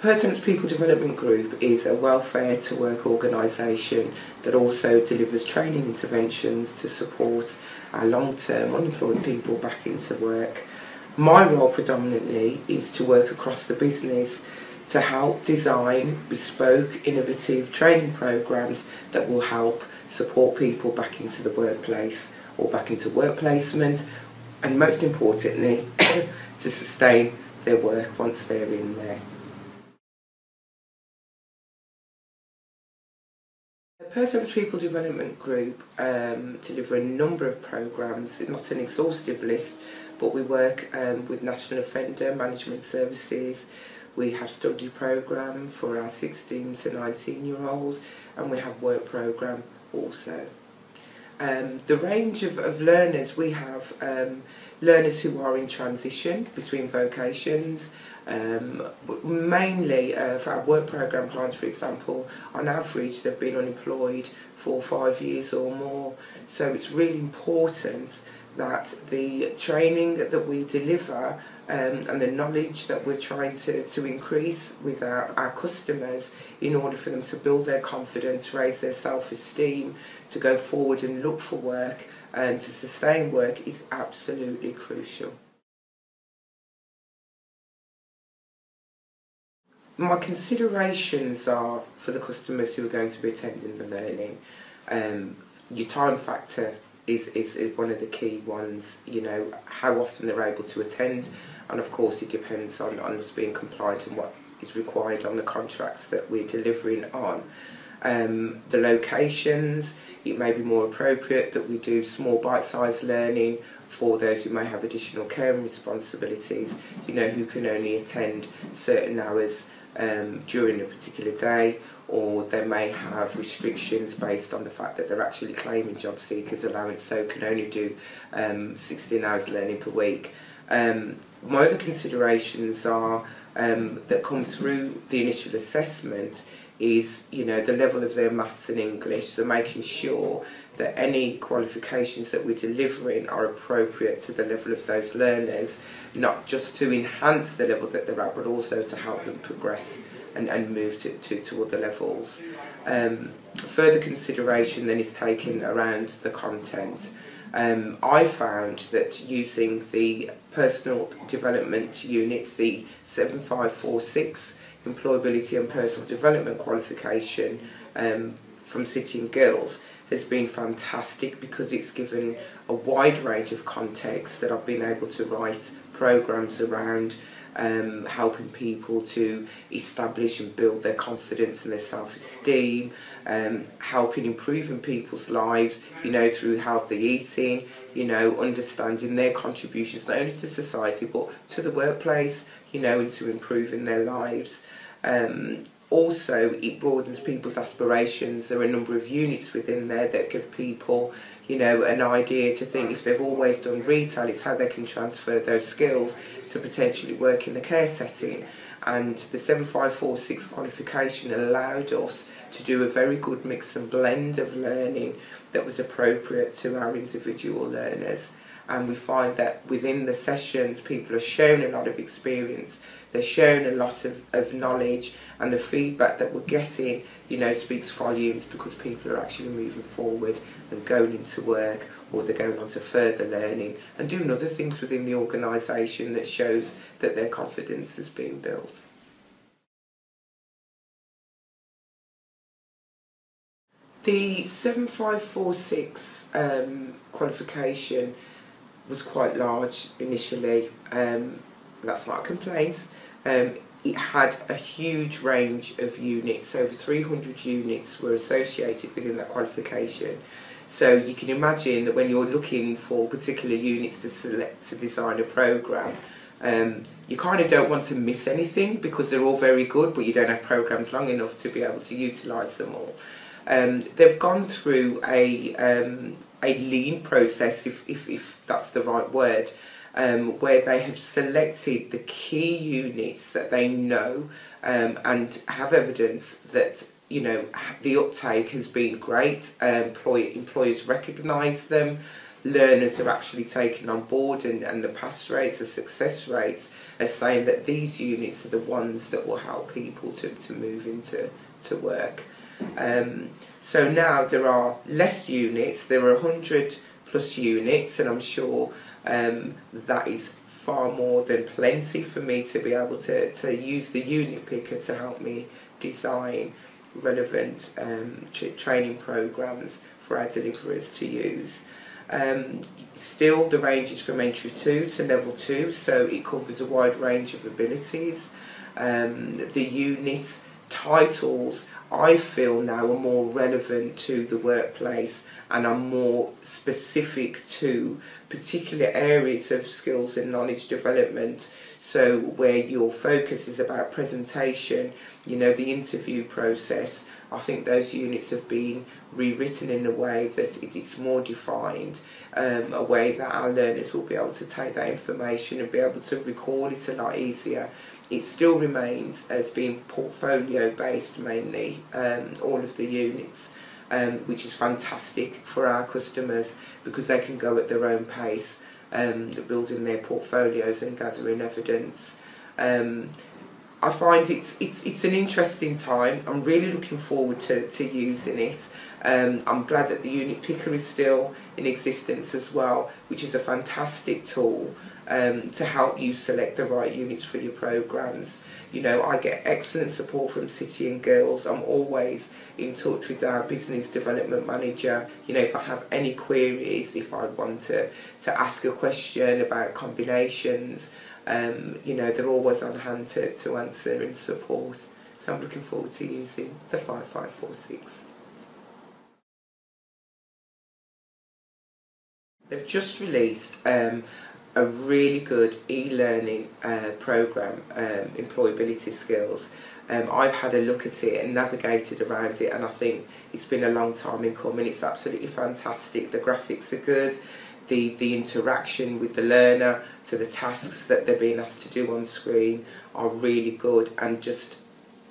Pertinence People Development Group is a welfare to work organisation that also delivers training interventions to support our long-term unemployed people back into work. My role predominantly is to work across the business to help design bespoke, innovative training programs that will help support people back into the workplace or back into work placement and most importantly to sustain their work once they're in there. Pertemps People Development Group um, deliver a number of programs, not an exhaustive list, but we work um, with National Offender Management Services, we have study program for our 16 to 19 year olds and we have work program also. Um, the range of, of learners we have um, learners who are in transition between vocations um, mainly uh, for our work program clients for example on average they've been unemployed for five years or more. So it's really important that the training that we deliver um, and the knowledge that we're trying to, to increase with our, our customers in order for them to build their confidence, raise their self-esteem, to go forward and look for work and to sustain work is absolutely crucial. My considerations are for the customers who are going to be attending the learning. Um, your time factor is, is, is one of the key ones, you know, how often they're able to attend and of course it depends on, on us being compliant and what is required on the contracts that we're delivering on. Um, the locations, it may be more appropriate that we do small bite-sized learning for those who may have additional care and responsibilities, you know, who can only attend certain hours um, during a particular day or they may have restrictions based on the fact that they're actually claiming job seekers allowance so can only do um, 16 hours learning per week. Um, my other considerations are um, that come through the initial assessment is you know the level of their maths and English so making sure that any qualifications that we're delivering are appropriate to the level of those learners not just to enhance the level that they're at but also to help them progress and, and move to, to, to other levels. Um, further consideration then is taken around the content. Um, I found that using the personal development units, the 7546 employability and personal development qualification um, from City and Guilds has been fantastic because it's given a wide range of contexts that I've been able to write programs around um, helping people to establish and build their confidence and their self-esteem, um, helping improving people's lives, you know, through healthy eating, you know, understanding their contributions not only to society but to the workplace, you know, and to improving their lives. Um, also it broadens people's aspirations. There are a number of units within there that give people, you know, an idea to think if they've always done retail, it's how they can transfer those skills to potentially work in the care setting. And the 7546 qualification allowed us to do a very good mix and blend of learning that was appropriate to our individual learners. And we find that within the sessions people are shown a lot of experience they're shown a lot of, of knowledge and the feedback that we're getting you know speaks volumes because people are actually moving forward and going into work or they're going on to further learning and doing other things within the organisation that shows that their confidence is being built. The 7546 um, qualification was quite large initially. Um, that's not a complaint. Um, it had a huge range of units, over 300 units were associated within that qualification. So you can imagine that when you're looking for particular units to select to design a programme, um, you kind of don't want to miss anything because they're all very good, but you don't have programs long enough to be able to utilise them all. Um, they've gone through a, um, a lean process, if, if, if that's the right word, um, where they have selected the key units that they know um, and have evidence that you know the uptake has been great. Uh, employ, employers recognise them. learners are actually taken on board and, and the pass rates, the success rates are saying that these units are the ones that will help people to, to move into to work. Um, so now there are less units, there are 100 plus units and I'm sure um, that is far more than plenty for me to be able to, to use the unit picker to help me design relevant um, training programs for our deliverers to use. Um, still, the range is from entry 2 to level 2, so it covers a wide range of abilities. Um, the unit titles I feel now are more relevant to the workplace and are more specific to particular areas of skills and knowledge development. So where your focus is about presentation, you know, the interview process, I think those units have been rewritten in a way that it is more defined, um, a way that our learners will be able to take that information and be able to recall it a lot easier. It still remains as being portfolio based mainly, um, all of the units, um, which is fantastic for our customers because they can go at their own pace, um, building their portfolios and gathering evidence. Um, I find it's it's it's an interesting time. I'm really looking forward to, to using it. Um, I'm glad that the unit picker is still in existence as well, which is a fantastic tool um, to help you select the right units for your programs. You know, I get excellent support from City and Guilds. I'm always in touch with our business development manager. You know, if I have any queries, if I want to, to ask a question about combinations, um, you know, they're always on hand to, to answer and support. So I'm looking forward to using the 5546. They've just released um, a really good e-learning uh, program, um, employability skills. Um, I've had a look at it and navigated around it and I think it's been a long time in coming. It's absolutely fantastic. The graphics are good the, the interaction with the learner to the tasks that they're being asked to do on screen are really good and just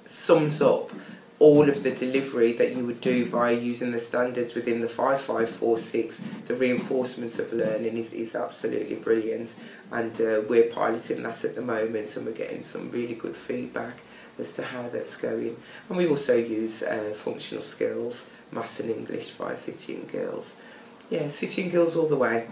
sums up all of the delivery that you would do via using the standards within the 5546 the reinforcement of learning is, is absolutely brilliant and uh, we're piloting that at the moment and we're getting some really good feedback as to how that's going. And we also use uh, functional skills maths and english via City and Guilds yeah, City and Guilds all the way.